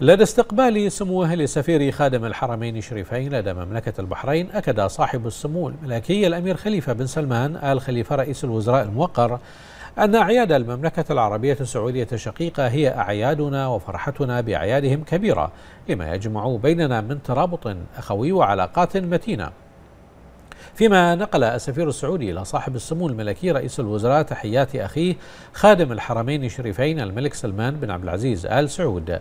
لدى استقبال سموه لسفير خادم الحرمين الشريفين لدى مملكة البحرين أكد صاحب السمو الملكي الأمير خليفة بن سلمان آل خليفة رئيس الوزراء الموقر أن أعياد المملكة العربية السعودية الشقيقة هي أعيادنا وفرحتنا بأعيادهم كبيرة لما يجمع بيننا من ترابط أخوي وعلاقات متينة. فيما نقل السفير السعودي إلى صاحب السمو الملكي رئيس الوزراء تحيات أخيه خادم الحرمين الشريفين الملك سلمان بن عبد العزيز آل سعود.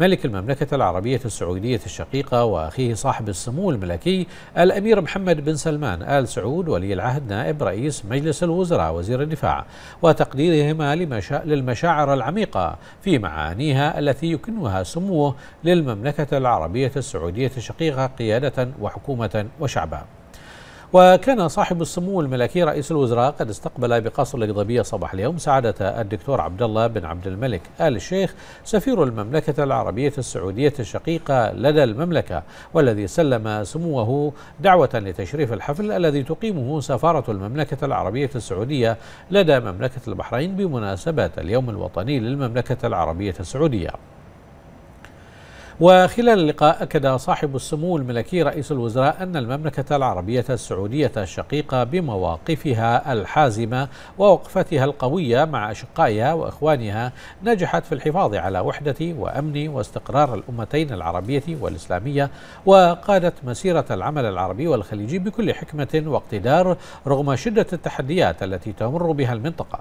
ملك المملكة العربية السعودية الشقيقة وأخيه صاحب السمو الملكي الأمير محمد بن سلمان آل سعود ولي العهد نائب رئيس مجلس الوزراء وزير الدفاع وتقديرهما للمشاعر العميقة في معانيها التي يكنها سموه للمملكة العربية السعودية الشقيقة قيادة وحكومة وشعبا. وكان صاحب السمو الملكي رئيس الوزراء قد استقبل بقصر القضبية صباح اليوم سعادة الدكتور عبد الله بن عبد الملك آل الشيخ سفير المملكة العربية السعودية الشقيقة لدى المملكة والذي سلم سموه دعوة لتشريف الحفل الذي تقيمه سفارة المملكة العربية السعودية لدى مملكة البحرين بمناسبة اليوم الوطني للمملكة العربية السعودية. وخلال اللقاء أكد صاحب السمو الملكي رئيس الوزراء أن المملكة العربية السعودية الشقيقة بمواقفها الحازمة ووقفتها القوية مع أشقائها وإخوانها نجحت في الحفاظ على وحدة وأمن واستقرار الأمتين العربية والإسلامية وقادت مسيرة العمل العربي والخليجي بكل حكمة واقتدار رغم شدة التحديات التي تمر بها المنطقة.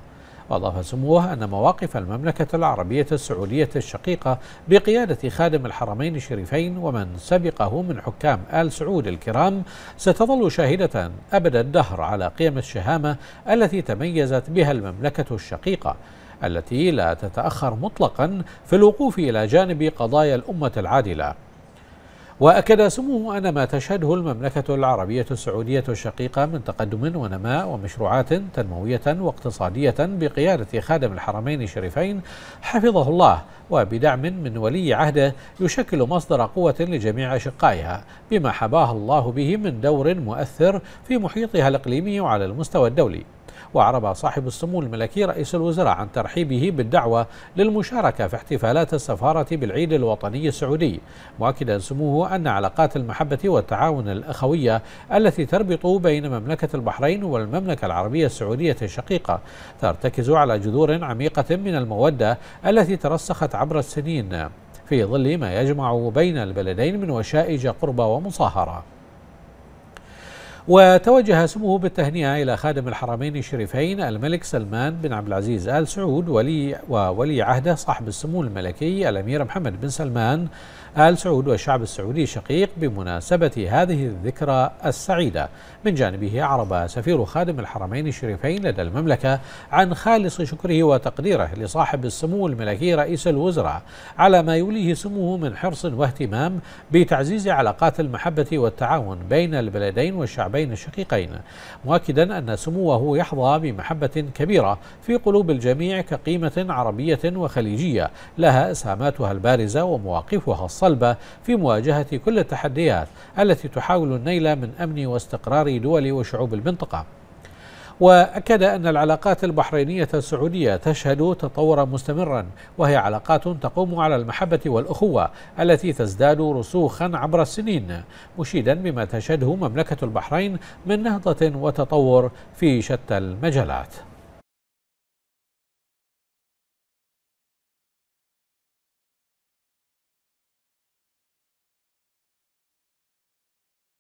وأضاف سموه أن مواقف المملكة العربية السعودية الشقيقة بقيادة خادم الحرمين الشريفين ومن سبقه من حكام آل سعود الكرام ستظل شاهدة أبد الدهر على قيم الشهامة التي تميزت بها المملكة الشقيقة التي لا تتأخر مطلقا في الوقوف إلى جانب قضايا الأمة العادلة. وأكد سموه أن ما تشهده المملكة العربية السعودية الشقيقة من تقدم ونماء ومشروعات تنموية واقتصادية بقيادة خادم الحرمين الشريفين حفظه الله وبدعم من ولي عهده يشكل مصدر قوة لجميع أشقائها بما حباه الله به من دور مؤثر في محيطها الإقليمي وعلى المستوى الدولي. وأعرب صاحب السمو الملكي رئيس الوزراء عن ترحيبه بالدعوة للمشاركة في احتفالات السفارة بالعيد الوطني السعودي مؤكدا سموه أن علاقات المحبة والتعاون الأخوية التي تربط بين مملكة البحرين والمملكة العربية السعودية الشقيقة ترتكز على جذور عميقة من المودة التي ترسخت عبر السنين في ظل ما يجمع بين البلدين من وشائج قربى ومصاهرة. وتوجه سموه بالتهنئة إلى خادم الحرمين الشريفين الملك سلمان بن عبد العزيز آل سعود ولي وولي عهده صاحب السمو الملكي الأمير محمد بن سلمان آل سعود والشعب السعودي الشقيق بمناسبة هذه الذكرى السعيدة. من جانبه أعرب سفير خادم الحرمين الشريفين لدى المملكة عن خالص شكره وتقديره لصاحب السمو الملكي رئيس الوزراء على ما يوليه سموه من حرص واهتمام بتعزيز علاقات المحبة والتعاون بين البلدين والشعبين الشقيقين مؤكدا أن سموه يحظى بمحبة كبيرة في قلوب الجميع كقيمة عربية وخليجية لها إسهاماتها البارزة ومواقفها الصلبة في مواجهة كل التحديات التي تحاول النيل من أمن واستقرار دول وشعوب المنطقة. وأكد أن العلاقات البحرينية السعودية تشهد تطورا مستمرا وهي علاقات تقوم على المحبة والأخوة التي تزداد رسوخا عبر السنين مشيدا بما تشهده مملكة البحرين من نهضة وتطور في شتى المجالات.